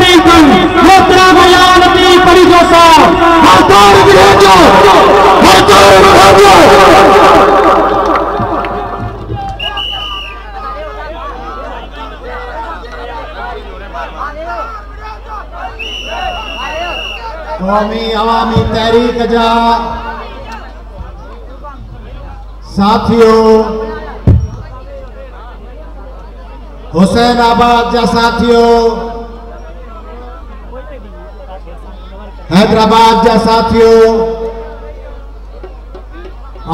تقریباً محترم بیانتی پریجو صاحب ہر بھیجو ہر بھیجو قومی عوامی تحریک جا۔ ساتھیوں حسین آباد جا ساتھیوں حیدرآباد جا ساتھیوں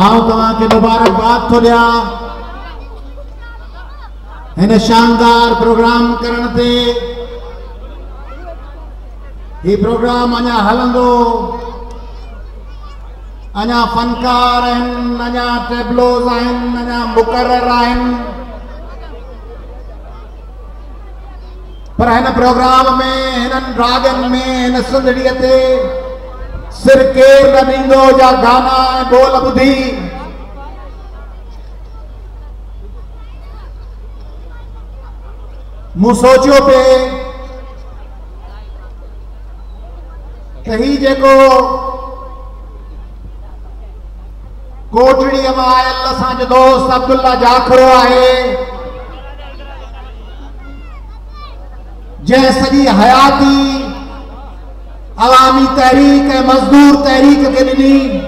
آؤں تمہاں کے مبارکباد تو لیا ہن شاندار پروگرام کرن تے یہ پروگرام اñا ہلندو اñا فنکار آہن اñا ٹیبلوز آہن اñا مقرر پروگرام میں سندھڑی سر گانا بول بدھی سوچ پہ ہی کوٹڑی میں آل اصل دوست عبد اللہ جاخرو ہے جیسری حیاتی عوامی تحریک ہے، مزدور تحریک دلنی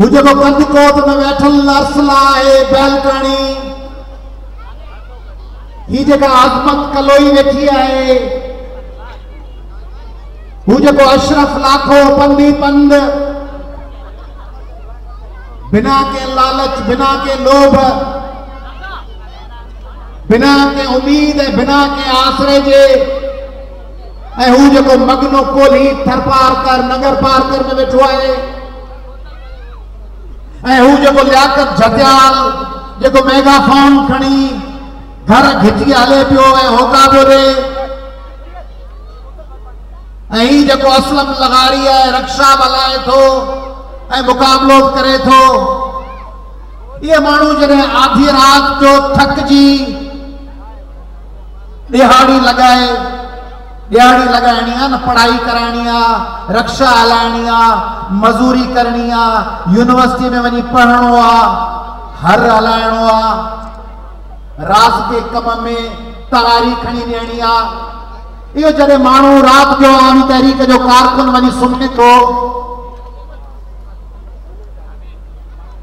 حجب بند کوت میں بیٹھل نرسلا ہے بیلکانی۔ ہی جگہ آدمت کلوئی ویٹھی ہے۔ ہو جگہ اشرف لاکھو پندی پند۔ بنا کے لالچ، بنا کے لوب بنا کے امید ہے، بنا کے آسرے جے۔ اے ہو ہوں کو مگنو کو لی تھر پار کر، نگر پار کر میں بیٹھو آئے اے ہو ہوں جکو لیاقت جھتیال کو میگا فون کھڑی، گھر گھٹی آلے پیو اے ہوکا بولے اہی کو اسلم لغاری ہے رکشہ بلائے تو، اے مقابلوں کرے تو۔ یہ مانو جنہیں آدھی رات جو تھک جی۔ ڏهاڙي لڳائي ڏهاڙي لڳائڻي آهي نه پڙهائي ڪرائڻي آهي رڪشا هلائڻي آهي مزوري ڪرڻي آهي يونيورسٽي ۾ وڃي پڙهڻو آهي هر هلائڻو آهي راس ڪي ڪم ۾ تياري کڻي ڏيڻي آهي اهو جڏهن ماڻهو رات جو آمي تحريڪ جو ڪارڪن وڃي سمهي ٿو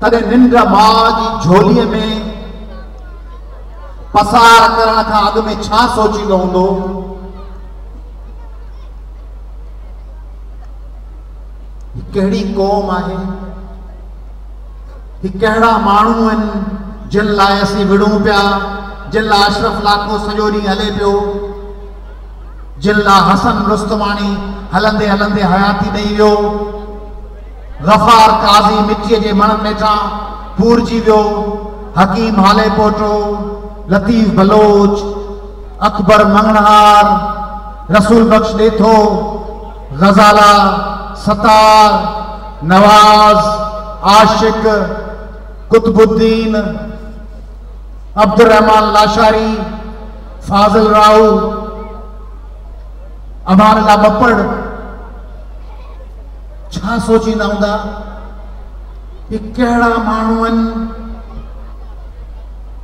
تڏهن ننڊ ماءُ جي جهوليءَ ۾ پسار ڪرڻ کان اڳ ۾ ڇا سوچيندو هوندو؟ ڪهڙي قوم آهي ماڻهو آهن جن لاءِ اسين وڙهون پيا جن لاءِ اشرف لاکو سڄو ڏينهن هلي پيو جن لاءِ هسن رستماني هلندي هلندي حياتي ڏيئي ويو گفار ڪازي مٽيءَ جي مڻ ميٺان پورجي ويو حڪيم حالي لطیف بلوچ، اکبر منگنہار، رسول بخش نیتھو غزالہ، ستار، نواز، عاشق، قطب الدین عبد الرحمن لاشاری، فاضل راؤ امان اللہ بپڑ۔ چھا سوچی نہ ہوں یہ کہڑا مانوان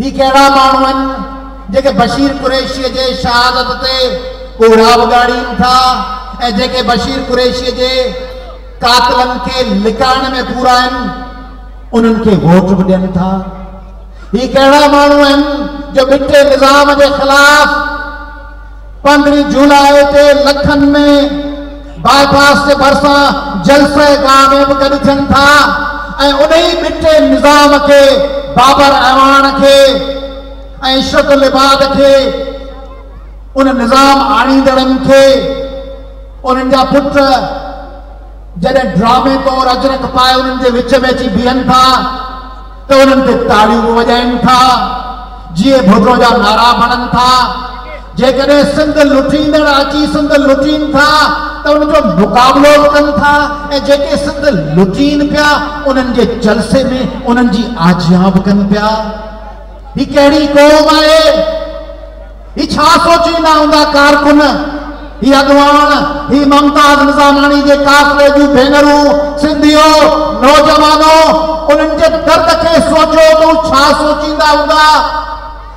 ہی کہڑا مانوان جے کہ بشیر قریشی شہادت کو گاڑی تھا۔ بشیر قریشی قاتل پورا ووٹا مانوان جو بٹے نظام جے خلاف پندری جولائے تے لکھن میں بائی پاس گھنٹہ مٹے نظام کے بابر ایوان کے عیشت لباد کے، ان نظام آنی آڑدڑ کے انت جب ڈرامے کو ادرک پائے ان کے وچے میں چی بھی بہن تھا ان تاڑ بھی وجائن تھا، جیے بھدرو جا نعرہ بنن تھا جيڪڏهن سنڌ لٽيندڙ اچي سنڌ لٽين ٿا ته ان جو مقابلو ڪن ٿا. ۽ جيڪي سنڌ لٽين پيا انهن جي جلسي ۾ انهن جي آجياب ڪن پيا. هي ڪهڙي قوم آهي؟ هي ڇا سوچيندا هوندا ڪارڪن؟ هي اڳواڻ هي ممتاز نزاماڻي جي ڪافلي جون ڀينرون سنڌيو نوجوانو انهن جي درد کي سوچو ته ڇا سوچيندا هوندا؟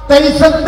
ته هي سنڌ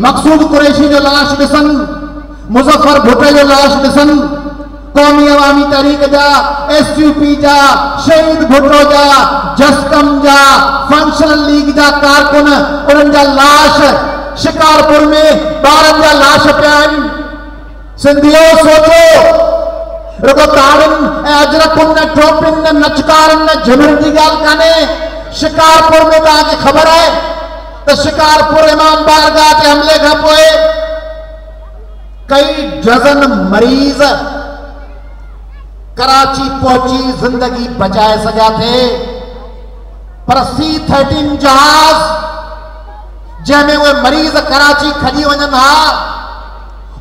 مقصود قریشی جو لاش دسن، مظفر بھٹے جو لاش دسن، قومی عوامی تحریک جا ایس یو پی جا، شہید بھٹو جا جسکم جا فنکشنل لیگ جا، کارکن انہن جا لاش شکارپور میں بارن جا لاش پیان۔ سندھیو، سوچو۔ رکو تارن، اے اجرکن نے ٹوپن نے نچکارن نے جھمر دیگال کانے، شکارپور میں تاکہ خبر ہے تو شکارپور امام بارگاہ کے حملے کا پوئے۔ کئی ڈزن مریض کراچی پہنچی، زندگی بچائے سجا تھے۔ پر سی تھرٹین جہاز جنہیں وہ مریض کراچی کھڑی ونن ہا۔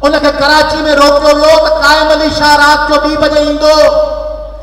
ان کے کراچی میں روکو لو تو قائم علی شاہ رات جو بی بجے اندو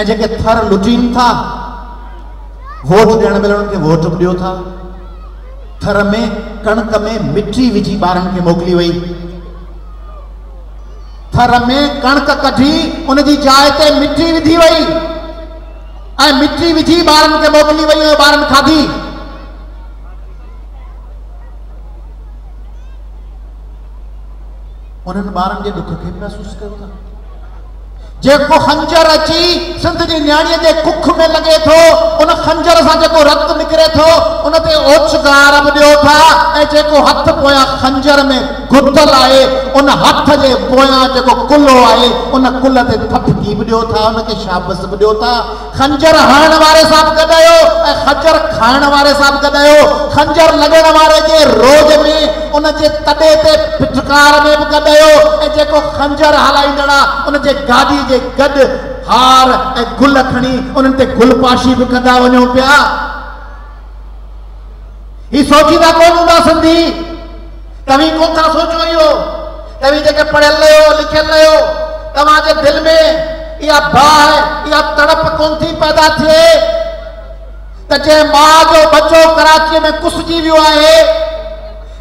۽ جيڪي ٿر لٽين ٿا ووٽ ڏيڻ مهل انهن کي ووٽ به ڏيو ٿا. ٿر ۾ ڪڻڪ ۾ مٺي وجهي ٻارن کي موڪلي وئي. ٿر ۾ ڪڻڪ ڪڍي ان جي جاءِ تي مٺي وڌي وئي. ۽ مٺي وجهي ٻارن کي موڪلي وئي ٻارن کاڌي. انهن ٻارن جي ڏک کي محسوس ڪيو ٿا جب خنجر اچھی سندھ کی نیا میں لگے تو ان خنجر سے کوے تو ہے جے کو ہتھ پویا خنجر میں گھتل آئے انہ ہتھ جے پویا جے کو کل ہو آئے انہ کل تے تھپ کی بڑیو تھا انہ کے شاہ بس بڑیو تھا خنجر ہان وارے صاحب کر دائے ہو اے خجر کھان وارے صاحب کر دائے ہو خنجر لگے نوارے جے روج میں انہ جے تڑے تے پچکار میں بکر دائے ہو اے جے کو خنجر حالائی جڑا انہ جے گادی جے گد ہار اے گھل اکھنی انہ تے گھل پاشی بکر دائے ہو جے ہو پیا ہی سوچی دا کون ہوں سندھی؟ تمہیں کون تھا سوچو ہوئی ہو تمہیں جگہ پڑھل لے ہو، لکھے لے ہو تمہیں جے دل میں یا با ہے یا تڑپ کون تھی پیدا تھے؟ تجھے ماں جو بچوں کراچی میں کس جی بھی ہوا ہے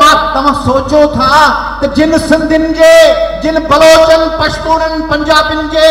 ماں تمہیں سوچو تھا جن سندھن جے، جن بلوچن پشتورن پنجابن جے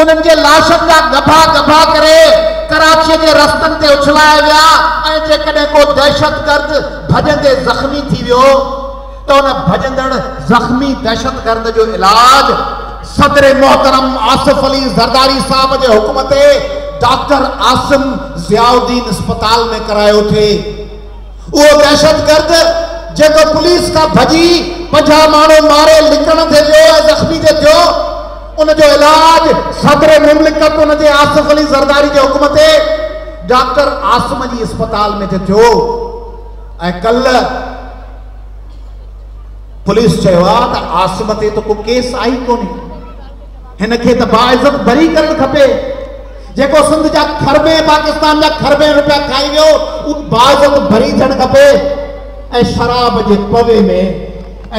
انہیں جے لاشن جا گبھا گبھا کرے کراچی جے رستن تے اچھلائے گیا۔ اے جے کنے کو دہشتگرد بھجن دے زخمی تھی ویو، تو انہیں بھجن دن زخمی دہشتگرد جو علاج صدر محترم آصف علی زرداری صاحب جے حکمتے ڈاکٹر آسم زیاؤدین اسپطال میں کرائے اٹھے وہ دہشتگرد جے کو پولیس کا بھجی پجھا مانو مارے لکن دے جو زخمی دے جو ان جو علاج صدر آسماری ڈاکٹر آصف علی اسپتال میں چل پولیس چہوات آصف علی تو کیس آئی کو باضت جے کو سندھ جا کربے پاکستان جا کربے پہ کھائی ہو باض بھری اے شراب جے پوے میں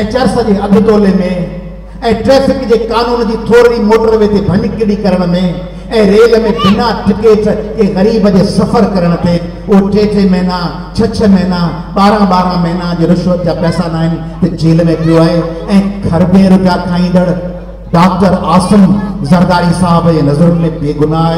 چرس کے دولے میں قانون کی موٹر وے بنکڑی کرنے میں بنا ٹکٹ کے غریب کے سفر کرنے وہ مہینہ چھ چھ مہینہ بارہ بارہ مہینہ جو رشوت پیسہ نہل میں بہت ہے روپیہ کھائی ڈاکٹر آسن زرداری صاحب میں بے گناہ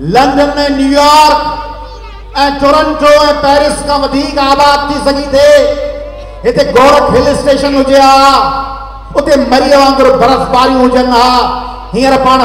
لندن میں نیو یارک، اے ٹورنٹو، اے پیرس کا ودیق آباد تھی سکی تھے۔ ہتے گورک ہل اسٹیشن ہوجے آ اتے مریہ وانگر برف باری ہوجن آ ہیئر پاڻ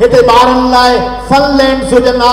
یہ بار سن لینڈس ہوجنہ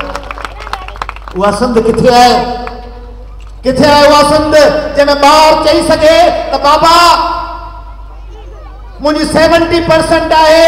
واسند کتھے آئے کتھے آئے واسند جب میں باہر چاہی سکے تو بابا مجھے سیونٹی پرسنٹ آئے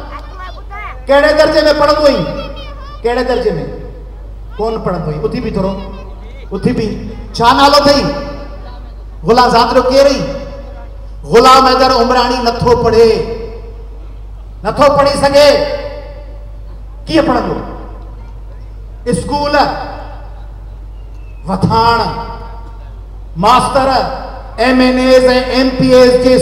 کیڑے درجے میں پڑھ دوئی کیڑے درجے میں کون پڑھ دوئی اتھی بھی تھوڑو اتھی بھی چھا نالو تھئی غلام ذات رو کیے رہی غلام ایدر عمرانی نتھو پڑھے نتھو پڑھی سگے کیے پڑھ دو school وطھان master M N As M P As M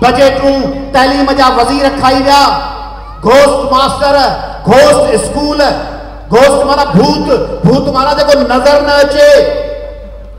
بجٹوں تعلیم جا وزیر کھائی گیا گھوست ماسٹر، گھوست اسکول، گھوست مانا بھوت بھوت مانا جے نظر نہ اچھے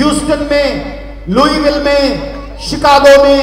یوسٹن میں لوئی ویل میں، شکاگو میں،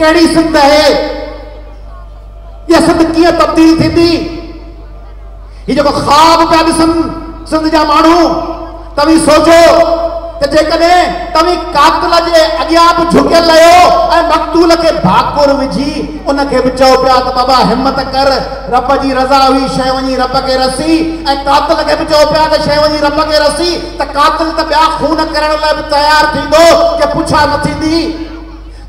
کیڑی سمت ہے؟ یہ سمت کیا تبدیل تھی تھی یہ جب خواب پہ بھی سم سمت جا مانو تب ہی سوچو کہ جے کنے تب ہی کاتلہ جے اگیا آپ جھکے لائیو اے مقتول کے بھاکور وجھی ان کے بچو پیا تو بابا حمد کر، رب جی رضا ہوئی شہوانی رب کے رسی۔ اے کاتلہ کے بچو پیا تو شہوانی رب کے رسی تا کاتلہ تو بیا خون کرنے لیے بھی تیار تھی دو کہ پوچھا نہ تھی دی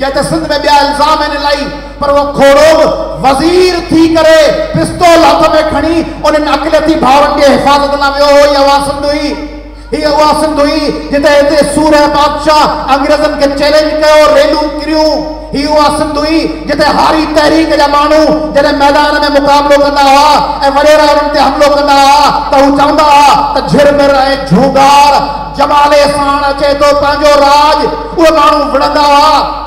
یا سندھ میں بیا الزام ہے لائی، پر وہ کھوڑو وزیر تھی کرے، پستول ہاتھ میں کھڑی، انہیں اقلیتی بھاون کے حفاظت نہ میں ہو یا واسند ہوئی ہی ہوا سندھ ہوئی جتے ہتے سور ہے بادشاہ انگریزن کے چیلنج کے اور ریلو کریوں ہی ہوا سندھ ہوئی جتے ہاری تحریک جا مانو جتے میدان میں مقابلو کرنا ہوا، اے وڈیرا ان تے حملو کرنا ہوا تا ہو چاہندا ہوا تا جھر میں رہے جھوگار۔ جمالے سان اچے تو پانجو راج، اوہ مانو وڑندا ہوا۔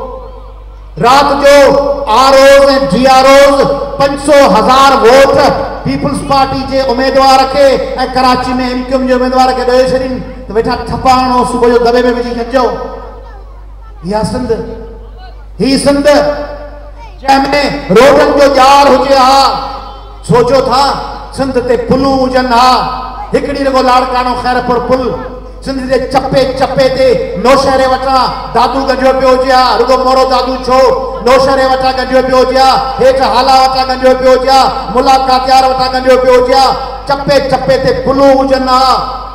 رات جو R Os D R Os سو ہزار ووٹ پیپلز پارٹی جے امیدوار کے اے کراچی میں ایم کیو امیدوار کے ڈوے چھڑن تو بیٹھا ٹھپانو صبح جو دبے میں وجی چھجو یا سندھ ہی سندھ جے میں روٹن جو جار ہوجے ہا سوچو تھا سندھ تے پلو جن ہا ہکڑی لگو لاڑکانو خیرپور پل۔ سندھ دے چپے چپے دے نو شہرے وٹا دادو گنجو پہ ہو جیا رگو مورو دادو چھو نو شہرے وٹا گنجو پہ ہو جیا ہیٹ حالا وٹا گنجو پہ ہو جیا ملاقاتیار وٹا گنجو پہ ہو جیا چپے چپے دے پلو ہو جنا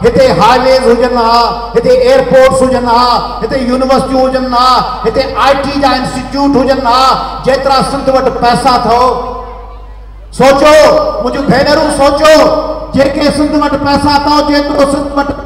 ہیتے ہائی ویز ہو جنا ہیتے ائرپورٹس ہو جنا ہیتے یونیورسٹی ہو جنا ہیتے آئی ٹی جا انسٹیٹیوٹ ہو جنا جیترا سندھ وٹ پیسہ تھا سوچو مجھے بھینروں سوچو جے کے سندھ وٹ پیسہ تھا جے کے سندھ وٹ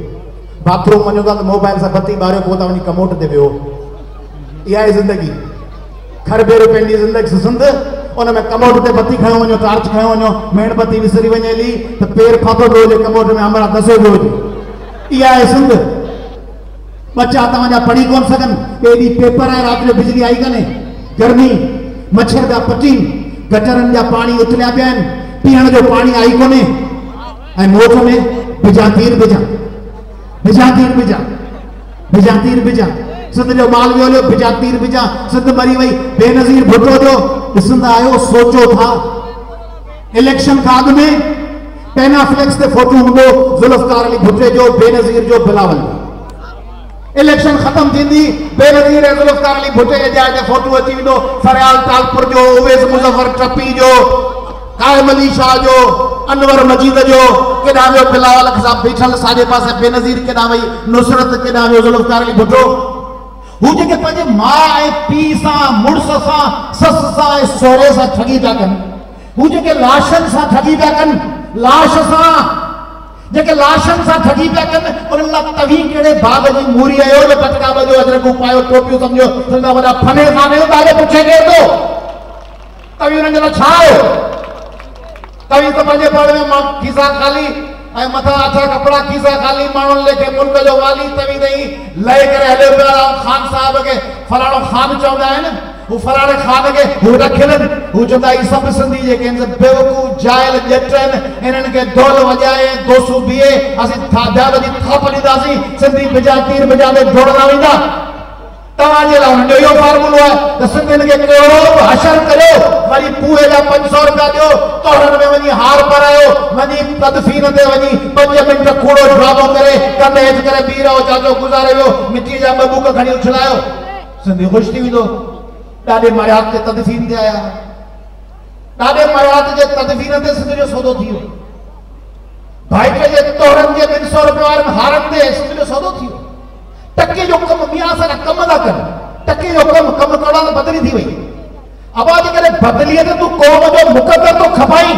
باٿ روم وڃو ٿا ته موبائل سان بتي ٻاريو پوءِ ٿا وڃي ڪموٽ تي ويو اها آهي زندگي کربي رپين جي زندگي سنڌ ان ۾ ڪموٽ تي بتي کيو وڃو ٽارچ کيو وڃو ميڻ بتي وسري وڃي هلي ته پير فاٿو پيو هجي ڪموٽ ۾ امرا دسو پيو هجي اها آهي سنڌ ٻچا توهان جا پڙهي ڪونه سگهن ايڏي پيپر آهي رات جو بجلي آئي ڪانهي گرمي مڇر پيا پچين گٽرن جا پاڻي اٿليا پيا آهن پيئڻ جو پاڻي آئي ڪونهي ۽ موٽ ۾ بجا تير بجا بجاتیر بجا بجاتیر بجا۔ سندھ جو مال بھی ہو بجا۔ تیر بجا سندھ مری وئی، بے نظیر بھٹو جو سندھ آئے ہو سوچو تھا۔ الیکشن کھاگ میں پینا فلیکس تے فوٹو ہوں گو ظلفکار علی بھٹے جو، بے نظیر جو، بلاول۔ الیکشن ختم تھی بے نظیر ظلفکار علی بھٹے جائے تے فوٹو اچھی ویدو فریال تالپر جو اویز مظفر ٹرپی جو۔ قائم علی شاہ جو انور مجید جو کے نام بلال صاحب بیٹھل پاس ہے بے نظیر کے نام نصرت کے نام ذوالفقار علی بھٹو ہو جے کہ پہنچے ماں اے پی سا مرس سا سس سا اے سورے سا تھگی پیا کن ہو جے کہ لاشن سا تھگی پیا کن لاش سا جے کہ لاشن سا تھگی پیا کن اور اللہ تبھی کیڑے باب جی موری آئے اور پتکا با جو پٹکا بجو پائے اور ٹوپیو سمجھو سمجھا بڑا پھنے سانے ہو تارے پوچھے گئے تو تبھی انہاں جڑا چھاؤ تائیں تو پنجے پاڑے میں کھیسا کھالی اے متا اچھا کپڑا کھیسا کھالی مانن لے کے ملک جو والی تبھی نہیں لے کر ہلے پیا خان صاحب کے فلاڑو خان چوندا ہے نا وہ فلاڑے خان کے ہو رکھن ہو جندا ای سب سندھی جے کے بے وقوع جاہل جٹن انن کے دول وجائے دو سو بیے اسی تھادا دی تھاپ دی داسی سندھی بجا تیر بجا دے جوڑ نہ ویندا تاں جے لاون جو یو فارمولا ہے دسن دن کے کرو حشر کرو وری تدفین دے ونی جی، پنج منٹ کوڑو ڈرامو کرے کنے اچ کرے، بیرا بیرو چاچو گزارے ویو مٹی جا مبو کا کھڑی اچھلایو سندھی خوش تھی ویندو ڈاڈے مریات تے تدفین دے آیا۔ ڈاڈے مریات جے تدفین تے سندھی جو سودو تھیو بھائی کے جے توہرن جے 200 روپے وارن ہارن دے، سندھی جو سودو تھیو ٹکے جو کم میاں سارا کم نہ کر، ٹکے جو کم کم کڑا بدلی تھی وئی اب آج جی کرے بدلیے تو قوم جو مقدر تو کھپائی۔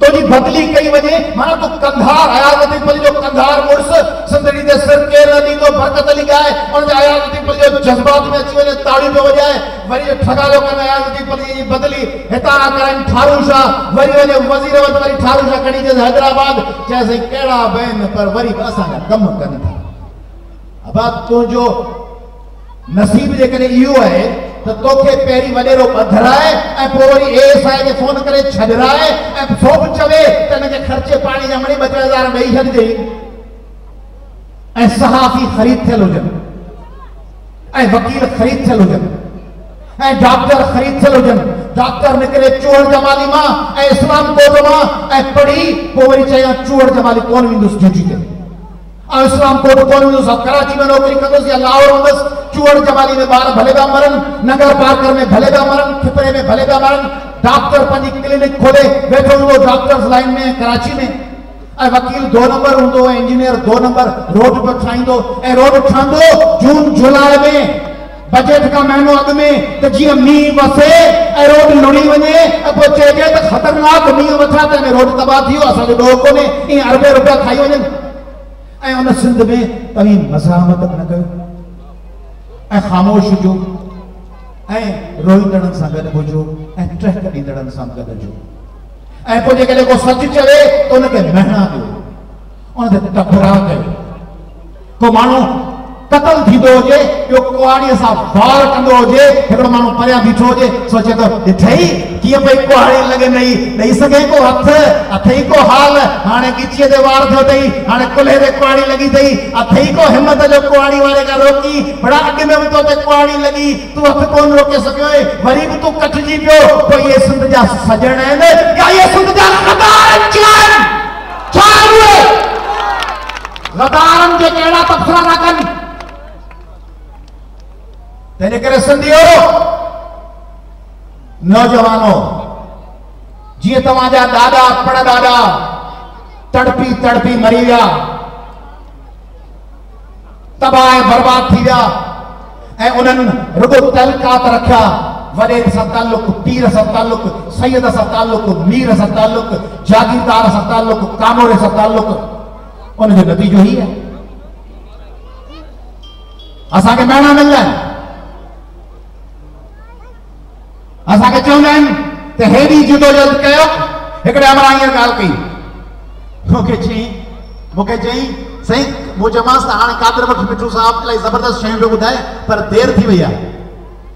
تو جی بھدلی کئی وجہ مانا تو کندھار آیات لطیف پل جو کندھار مرس، سندری دے سر کے رنی تو برکت علی گائے، اور جو آیات لطیف پل جو جذبات میں اچھی وجہ، تاڑی پہ ہو جائے وری ٹھگا لو کنا آیات لطیف پل جی بدلی ہتارا کرن تھارو شاہ، وری وجہ وزیر وقت وری تھارو شاہ کڑی جیسے حیدرآباد، جیسے کیڑا بین پر وری بسا کم کن تھا۔ اب آپ تو جو نصیب جے کرے یو ہے تو تو کے پیری ولے رو بدھ رہا ہے اے پوری اے سائے کے فون کرے چھڑ رہا ہے اے سوپ چوے تنہ کے خرچے پانی جمعنی بچے ہزار نہیں ہٹ دے اے صحافی خرید تھے لوجن اے وکیل خرید تھے لوجن اے ڈاکٹر خرید تھے لوجن ڈاکٹر نکلے چوہر جمالی ماں اے اسلام کو دو ماں اے پڑی پوری چاہیے چوہر جمالی کون ہندوس جو جیتے ہیں اسلام کوٹ کون جو سب کراچی میں نوکری کندس اللہ اور اندس چوڑ جمالی میں بار بھلے گا مرن، نگر پارکر میں بھلے گا مرن، کھپرے میں بھلے گا مرن، ڈاکٹر پنجی کلینک کھولے بیٹھو وہ ڈاکٹرز لائن میں، کراچی میں۔ اے وکیل، دو نمبر ہوں انجینئر، دو نمبر، روڈ پر چھائیں دو۔ اے روڈ ٹھائیں دو، جون جولائے میں، بجٹ کا مہنو اگ میں تے می جی وسے، اے روڈ لڑی ونے اپو چے گئے تک خطرناک می وچا تے روڈ تباہ دیو اسا جو لوگوں نے ای عربے روپے کھائی ونے ۽ ان سنڌ ۾ توهين مزامت نه ڪيو ۽ خاموش هجو ۽ روئيندڙن سان گڏ هجو ۽ ٽهڪ ڏيندڙن سان گڏ هجو ۽ پوءِ جيڪڏهن ڪو سچ چوي ته ان کي مهڻا ڏيو ان تي ٽڪرا ڪيو ڪو ماڻهو بيٺو هجي سوچي ٿو حال هاڻي به تو ٿا ڪن تین نوجوان ہو جی دادا پڑا دادا تڑپی تڑپی مری گیا برباد کی رکھا و تعلق پیر سے تعلق سید سے تعلق میر سے تعلق جاگیدار سے تعلق کامور تعلق انتیجو ہی ہے مہنگا مل اسان کي چوندا آهن ته هيڏي جدوجهد ڪيو هڪڙي امرا هينئر ڳالهه ڪئي مون کي چئي مون کي چئي سائين مون چيومانس ته هاڻي ڪادر بخش مٺو صاحب الاهي زبردست شيون پيو ٻڌائي پر دير ٿي وئي آهي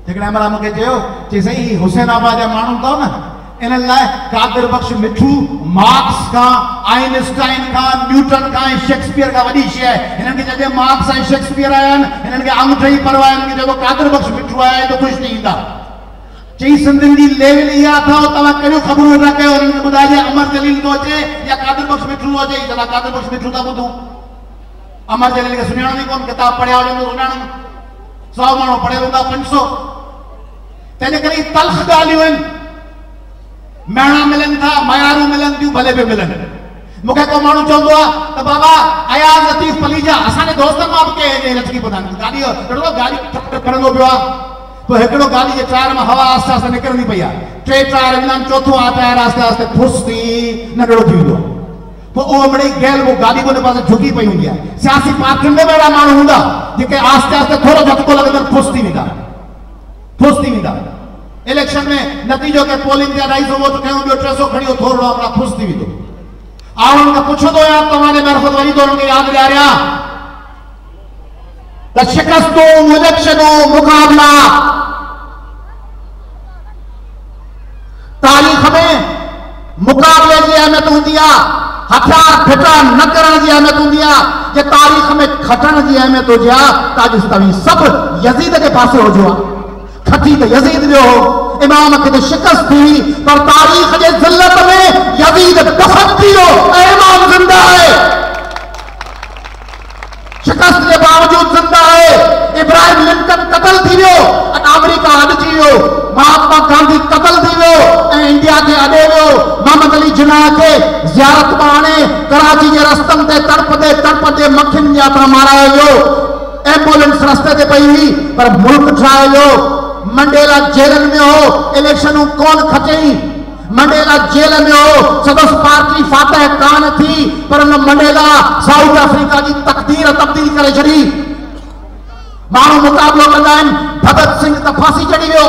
هڪڙي امرا مون کي چيو چئي سائين هي هسيناباد جا ماڻهو اٿو نه ان لاءِ ڪادر بخش مٺو مارڪس کان آئنسٽائن کان نيوٽن کان ۽ شيڪسپير کان وڏي شيءِ هنن کي چئجي مارڪس ۽ شيڪسپير آيا آهن هنن کي انگوٺو ئي پرواهه هنن کي جيڪو ڪادر بخش مٺو آهي ته خوش ٿي ايندا چئي سنڌين جي ليول اها اٿو توهان ڪهڙيون خبرون ٿا ڪيو هنن کي ٻڌائجي امر جليل ٿو اچي يا ڪادر بخش مٺو اچي ئي چوندا ڪادر بخش مٺو ٿا ٻڌون امر جليل کي سڃاڻندي ڪونه ڪتاب پڙهيا هجن سڃاڻن سؤ ماڻهو پڙهيل هوندا پنج سؤ تنهن جي ڪري ئي تلک ڳالهيون آهن مهڻا ملن ٿا ميارون ملن ٿيون ڀلي به ملن مون کي ڪو ماڻهو چوندو آهي ته بابا اياز لطيف پليجا اسان جي دوستن مان به ڪنهن لٽڪي ٻڌائين گاڏي گاڏي ڪرندو پيو آهي تو ہکڑو گالی یہ ٹائر میں ہوا آستے آستے نکرنی پہیا ٹی ٹائر انہاں چوتھوں آتے آر آستے آستے پھرس دی نگڑو تھی ہوئے تو او امڑی گیل وہ گالی کو نپاسے جھکی پہی ہوں گیا سیاسی پاکنڈے میرا مانو ہوں گا جی کہ آستے آستے تھوڑا جھک کو لگے در پھرس دی نگا پھرس دی نگا الیکشن میں نتیجوں کے پولنگ دیا رائز ہو وہ تو کہہ ہوں گے اٹریسو کھڑی ہو تھوڑا رہا اپنا پھرس دی ویدو آہوں کا پوچھو دو یاد تمہارے مرفت وری دوروں کے یاد لیا رہا تاریخ میں مقابلے جی احمد ہوں دیا ہتھار پھٹر نکرن جی احمد ہوں دیا یہ تاریخ میں کھٹن جی احمد ہو جیا تاجس طوی سب یزید کے پاسے ہو جوا کھٹی تو یزید بھی ہو، امام کے شکست تھی، پر تاریخ جی ذلت میں یزید بخت کی ہو۔ اے امام زندہ ہے۔ شکست کے باوجود زندہ ہے۔ ابراہیم لنکن قتل تھی ہو، امریکہ حد چی ہو۔ مہاتمہ گاندھی قتل بنا کے زیارت بانے کراچی یہ رستم دے تڑپ دے تڑپ دے مکھن یا پر مارا ہے جو ایمولنس رستے دے پہی ہی پر ملک چھائے جو منڈیلا جیلن میں ہو الیکشنوں کون کھچے ہی منڈیلا جیل میں ہو سدس پارٹی فاتح کان تھی پر انہوں منڈیلا ساؤت افریقہ کی تقدیر تبدیل کرے جری مانو مطابلوں کا دائم بھدت سنگھ تفاسی جڑی ہو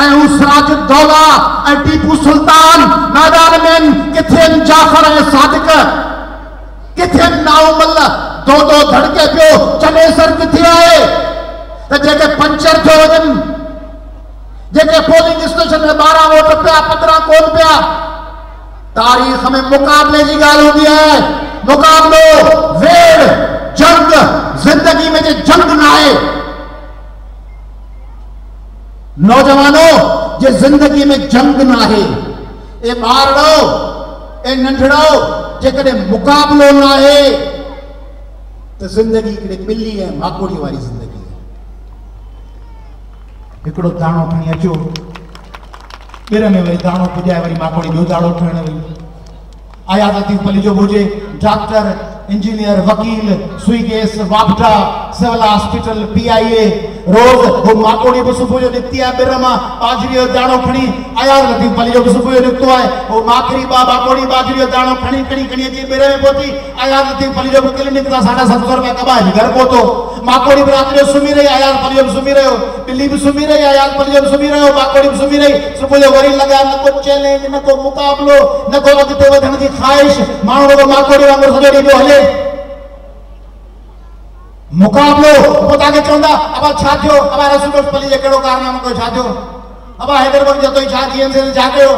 اے اس راج دولہ اے ٹیپو سلطان نادان میں کتھین جعفر اے صادق کتھین ناؤم اللہ دو دو دھڑکے پیو چنے سر کتھی آئے تجھے کہ پنچر جو جن جیکے پولنگ اسٹیشن میں بارہ ووٹ پیا پندرہ کوٹ پیا تاریخ ہمیں مقابلے کی گال ہوندی ہے۔ مقابلو، ویڑ، جنگ، زندگی میں جی جنگ نہ آئے۔ نوجوانوں جی زندگی میں جنگ نہ آئے۔ اے بارڑو اے ننڈڑو جے کڈے مقابلو نہ آئے۔ تو زندگی کڈے ملی ہے، ماکوڑی واری زندگی۔ دا کھائی اچھو پیڑ میں دوں پجائے وی دانو آیات پلی جو ہوجی ڈاکٹر انجینئر وکیل سوئی گیس واپڈا سے والا آسپیٹل پی آئی اے روز ہو ماکوڑی بھی صبح جو نکتی ہے برما باجری اور دانوں کھڑی آیا رہتی پلی جو بھی صبح جو نکتو ہے وہ ماکری با ماکوڑی باجری اور دانوں کھڑی کھڑی کھڑی جی برے میں پوتی آیا رہتی پلی جو بکلی نکتا ساڑھا ستو روپے کبا ہے گھر کو تو ماکوڑی براتری ہو سمی رہی آیا رہ پلی جو سمی رہی ہو بلی بھی سمی رہی آیا رہ پلی جو سمی رہی ہو ماکوڑی بھی سمی رہی صبح جو وری لگا نہ کو چیلنج نہ کو مقابلو نہ کو اگتے ودھن کی خواہش مانو رو ماکوڑی وانگر سمی رہی جو ہلے مقابلو پوءِ توهان کي چوندا ابا ڇا ٿيو؟ ابا رسول پلي جي ڪهڙو ڪارنامو ڪيو ڇا ٿيو؟ ابا حيدرآباد جو تو ڇا جيئيم سي ڇا ڪيو؟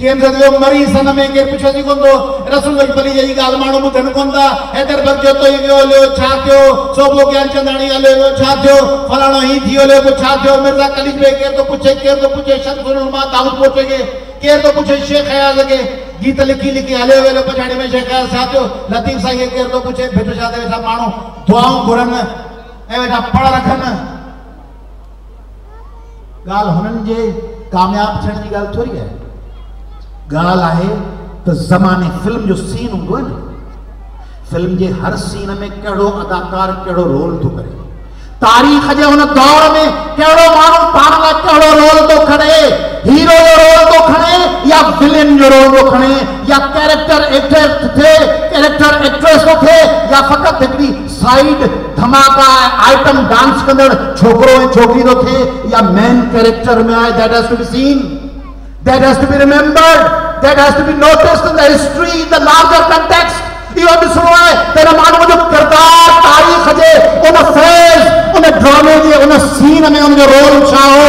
جيئيم سي جو مري سن ۾ ڪير پڇي جي ٿو؟ رسول پلي جي ڳالهه ماڻهو ٻڌن ڪونه ٿا. حيدرآباد جو تو ويو هليو ڇا ٿيو؟ سوڀو گيان چنداڻي هليو ويو ڇا ٿيو؟ فلاڻو هي ٿي هليو پوءِ ڇا ٿيو؟ مرزا ۾ ڪير ٿو پڇي ڪير ٿو پڇي شمسل مان دائود پڇي شيخ اياز کي گیت لکھی لکھی آلے ہوئے لو پچھاڑے میں شہکار ساتھ جو لطیف صاحب یہ کہہ دو کچھ ہے بیٹو شاہدہ ویسا مانو دعاوں گرن اے ویٹا پڑا رکھن گال ہنن جے کامیاب چھنے کی گال چھوڑی ہے گال آئے تو زمانے فلم جو سین ہوں گو ہے فلم جے ہر سین میں کڑو اداکار کڑو رول دھو کرے تاریخ جے ہنے دور میں کڑو مانو پارلا کڑو رول دھو کرے ہیرو رول دھو کرے یا فلن جو رو رو کھنے یا کیریکٹر ایکٹر تھے کیریکٹر ایکٹریس سو تھے، یا فقط تکری سائیڈ دھماکہ آئیٹم ڈانس کندر چھوکروں ہیں چھوکی رو تھے، یا مین کیریکٹر میں آئے، that has to be seen that has to be remembered that has to be noticed in the history in the larger context. یہ ابھی سنو ہے، تیرا معنی مجھے کردار، تاریخ جے انہیں فیض انہیں ڈرامے جے انہیں سین ہمیں انہیں رول چاہو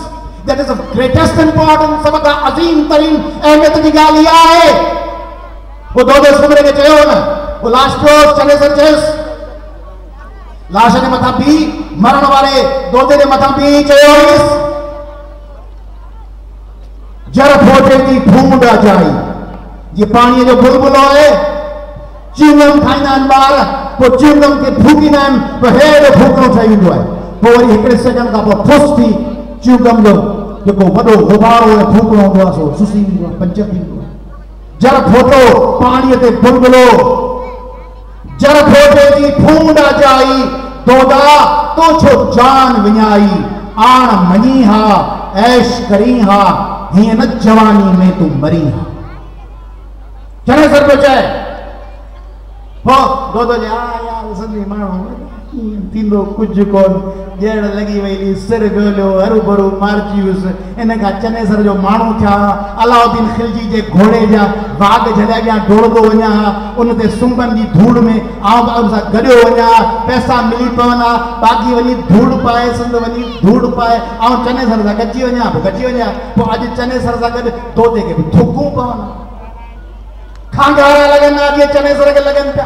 that is of greatest importance سب کا عظیم ترین اہمیت نکالیا ہے وہ دو دو سمرے کے چلے ہونا وہ لاسٹ روز چلے سر چیس لاش نے متا بھی مرن والے دو دے متا بھی چلے ہوئیس جر پھوٹے کی بھونڈا جائی یہ پانی جو بلبلو ہے چیمم کھائینا ان بار پو چیمم کے بھوکینا ان تو ہیڑ بھوکوں چاہیے ہوئے پو وری ہکڑے سیکنڈ کا پو پھس تھی Chiêu cầm đồ Chiêu cầu bắt đầu hô bá rồi là phút lòng đồ Số xí xí là bánh chất hình Giá là phút lô Bà đi ở đây bốn lô Giá là phút lô đi phung đá chạy Đồ đá Tô chô chán vinh ai Án mani hà Aish kari hà Hiemat javani mê tu mari hà Chân hãy sẵn bà chạy Phô Đô đô đô đô ٿيندو ڪجهه ڪونه. لڳي وئي سر ڳولهيو هرو ڀرو مارجي ويس ان کان چني سر جو ماڻهو ٿيا جي گهوڙي جا باغ جڏهن اڳيان ڊوڙندو وڃان ان تي سنڀن جي ڌوڙ ۾ وڃان پئسا ملي پوندا باقي وڃي ڌوڙ پائي سنڌ وڃي ڌوڙ پائي. ۽ چني سر سان گڏجي وڃان پوءِ گڏجي وڃان. پوءِ اڄ چني سر سان گڏ طوطي کي به ٿڪون پوندا. کانگارا لڳن اڄ چني سر کي لڳن پيا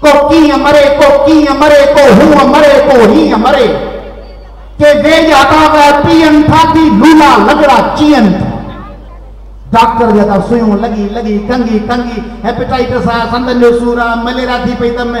کو کی امرے کو کی امرے کو ہوں امرے کو ہی امرے کہ وے جاتا ہے پین تھا تھی لولا لگڑا چین تھا ڈاکٹر جاتا سویوں لگی لگی کنگی کنگی ہیپیٹائٹس آیا سندن جو سورا ملیرا تھی پئی میں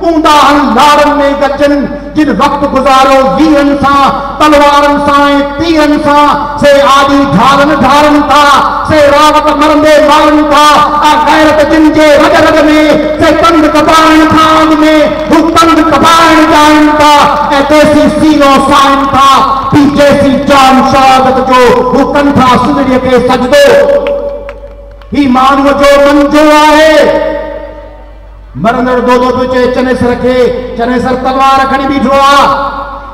اوندا ہنزارن میں گچن جن وقت گزارو ویہن ساں، تلوارن سائیں تیہن ساں۔ سے آدھی دھارن دھارن تھا سے راوت مرندے مارن تھا غیرت جن جے رگ رگ میں، سے تند کبائن تھان میں ہوں تند کبائن جائن تھا اے تیسی سینوں سائن تھا پی جیسی جان شادت جو ہوں ہو کنٹھا سنڈیے کے سجدو ہی مانو جو منجو آئے۔ مرندڑ دو دو چے چنے سر رکھے چنے سر تلوار کھڑی بھی آ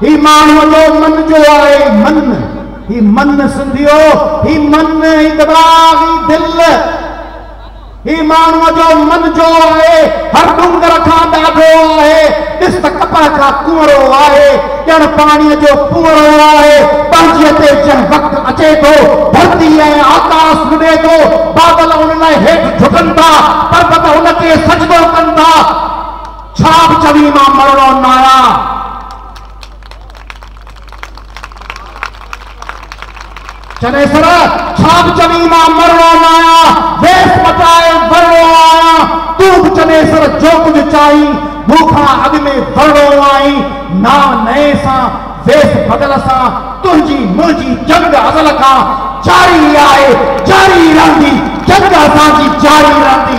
ہی مانو جو من جو آئے من ہی من سندھیو ہی من ہی دباغ ہی دل ہی مانو جو من جو آئے ہر ڈنگر کا ڈاڈو آئے دست کپڑ کا کنورو آئے یعنی پانی جو پورو آئے پنجے تے وقت اچے تو بھرتی ہے آتا سنے تو بادل انہیں ہیٹ جھکن تھا کے سجدہ کندہ چھاپ چوی ماں مرلو نایا۔ چنے سر، چھاپ چوی ماں مرلو نایا، ویس بچائے ورلو آیا۔ توب چنے سر، جو کچھ چاہیں بھوکھا اگ میں ورلو آئیں نا نئے سا ویس بدل سا تنجی ملجی جنگ عزل کا، جاری آئے، جاری رہ دی جنگ آسان جی جاری رہ دی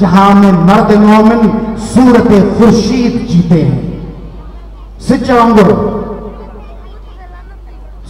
جہاں میں مرد مومن صورت خرشید جیتے ہیں۔ سچا سچانگور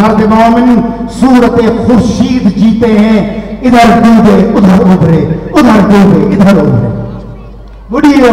مرد مومن صورت خرشید جیتے ہیں، ادھر دوبے ادھر اوبرے ادھر دوبے ادھر اوبرے بڑیو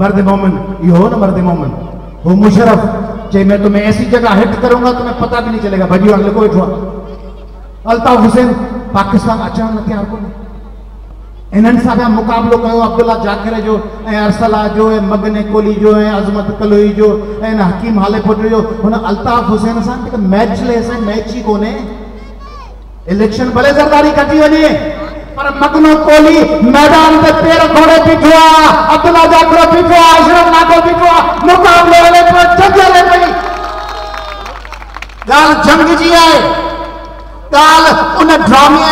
مرد مومن یہ ہو نا مرد مومن ہو مشرف چاہے میں تمہیں ایسی جگہ ہٹ کروں گا تمہیں پتہ بھی نہیں چلے گا بھجیو اگلے کو اٹھوا الطاف حسین پاکستان اچانک تیار کو انہن سا بیا مقابلو کیو عبداللہ جاکر جو اے ارسلا جو اے مگنے کولی جو اے عظمت کلوئی جو اے حکیم حالے پٹر جو ہن الطاف حسین سان میچ لے سان میچ ہی کونے الیکشن بلے زرداری کٹی وني پر مگنو کولی میدان تے پیر گھوڑے پیٹھوا عبداللہ جاکرہ پیٹھوا اشرف ناکو پیٹھوا مقابلے والے پر جنگ لے پئی۔ گال جنگ جی آئے گال ان ڈرامے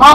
ماں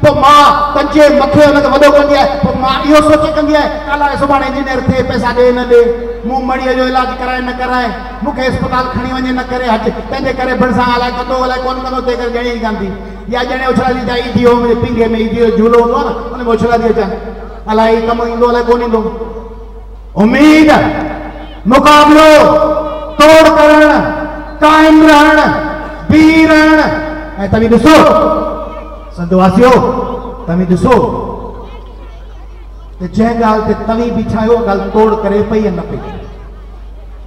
تو ماں پنجي مٿي هن کي وڏو ڪندي آهي پوءِ مان اهو سوچي ڪندي آهي الائي سڀاڻي انجنيئر ٿئي پئسا ڏي نه ڏي مون مڙيءَ جو علاج ڪرائي نه ڪرائي مون کي اسپتال کڻي وڃي نه ڪري هٽ تنهن جي ڪري ڀرسان الائي ڪندو الائي ڪونه ڪندو تنهن ڪري ڄڻي ڪانه ٿي يا ڄڻي اڇلا ٿي جائي ايندي هو منهنجي پنگي ۾ ايندي جو جهولو هوندو آهي نه ان ۾ اڇلا ٿي اچان الائي ڪم ايندو الائي ڪونه ايندو. اميد مقابلو توڙ ڪرڻ قائم رهڻ بيهه رهڻ. ۽ توهين ڏسو سنتواسيو تمہیں دسو کہ جہاں گال تے تلی بچھائے ہو گال توڑ کرے پہ یا نہ پہ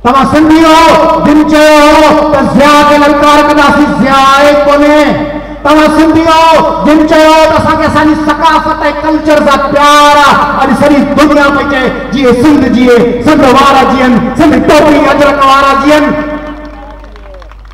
تمہیں سندھی ہو دن چاہے ہو تو زیادہ للکار کناسی زیادہ کونے تمہیں سندھی ہو دن چاہے ہو تو ساکے سانی ثقافت ہے کلچر ذا پیارا اور اسی دنیا پہ چاہے جیے سندھ جیے سندھ وارا جیے سندھ ٹوپی عجرک وارا جیے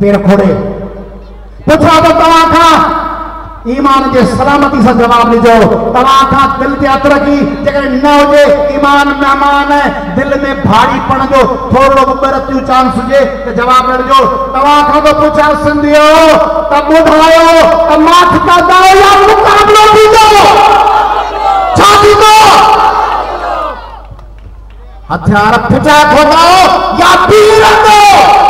پیر کھوڑے پتھا تو تواں کھا ایمان جے سلامتی سا جواب لی جو تواں کھا دل تے اتر کی جے کہ نہ ہو جے ایمان مہمان ہے دل میں بھاری پڑ جو تھوڑا مبر تیو چانس جے کہ جواب دے جو تواں کھا تو پوچھا سندیو تب بڑھایو تب ماتھ تا دا یا مقابلہ دی جو چاچی ہتھیار پھچا کھوڑاؤ یا پیر اندو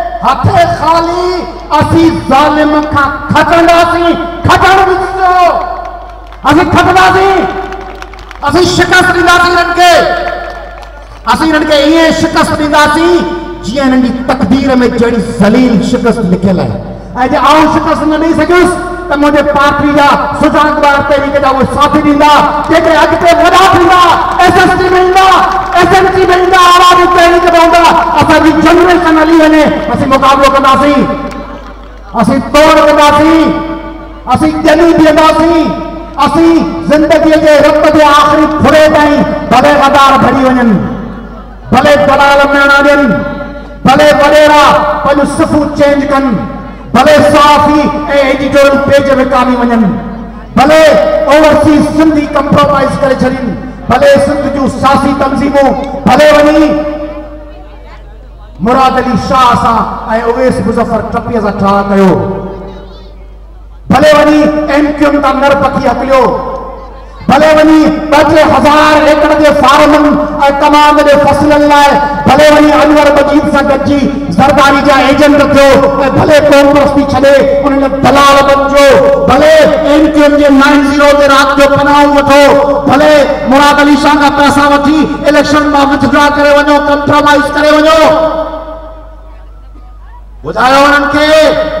ہتھے خالی، اسی ظالم کا کھٹنا سی کھٹن وچو اسی کھٹنا سی، اسی شکست ڈیندا سی انن کے۔ اسی انن کے یہ شکست ڈیندا سی جیئں انن تقدیر میں جڑی سلیل شکست لکھے لائے اے جی آؤں شکست نہ نہیں سکست تو مجھے پاپ دیا سجان کبار تیری کے جاؤں ساتھی دیا دیکھے آج کے مدا دیا ایس ایس ٹی ملنا ایس ایس ٹی ملنا آرام تیری کے باؤں گا اسا جی جنریشن علی ہے نے۔ اسی مقابلہ کرنا سی اسی توڑ کرنا سی اسی جنی دینا سی اسی زندگی کے رب دے آخری کھڑے دائیں بھلے غدار بھڑی ونن بھلے دلالم میں آنا دین بھلے بھلے را پہلو صفو چینج کن۔ ڀلي سافي ۽ ايڊٽوريل پيج وڪامي وڃن ڀلي اوورسيز سنڌي ڪمپرومائيز ڪري ڇڏن ڀلي سنڌ جون سياسي تنظيمون ڀلي وڃي مراد علي شاهه سان ۽ اويس مظفر ٽپيءَ سان ٺاهه ڪيو ڀلي وڃي ايم ڪيو تان نر پکي هڪليو ڀلي وڃي ٻه ٽي هزار ايڪڙ جي فارمن ۽ تمام جي فسلن لاءِ ڀلي وڃي انور مجيد سان گڏجي زرداري جا ايجنٽ ٿيو ۽ ڀلي ڪانگريس ڇڏي انهن دلال بڻجو ڀلي ايم ڪيو ايم جي نائن زيرو تي رات جو پناهون وٺو ڀلي مراد علي شاهه کان پئسا وٺي اليڪشن مان وٿڊرا ڪري وڃو ڪمپرومائيز ڪري وڃو ٻڌايو انهن کي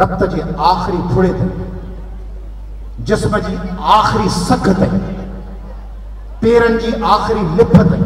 رکھتا جی آخری پھڑے تھے جسم جی آخری سکھ تھے پیرن جی آخری لپھ تھے